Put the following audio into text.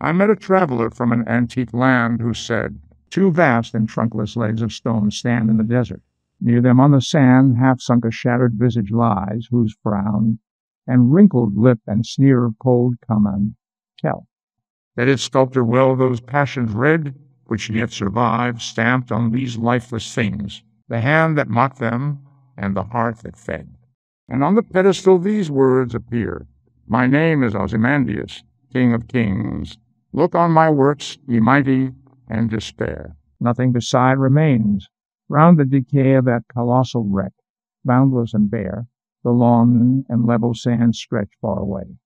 I met a traveler from an antique land who said, Two vast and trunkless legs of stone stand in the desert. Near them on the sand half sunk a shattered visage lies, whose frown and wrinkled lip and sneer of cold command tell that its sculptor well those passions read which yet survive, stamped on these lifeless things, the hand that mocked them and the heart that fed. And on the pedestal these words appear My name is Ozymandias, King of Kings. Look on my works, ye mighty, and despair. Nothing beside remains. Round the decay of that colossal wreck, boundless and bare, the long and level sands stretch far away.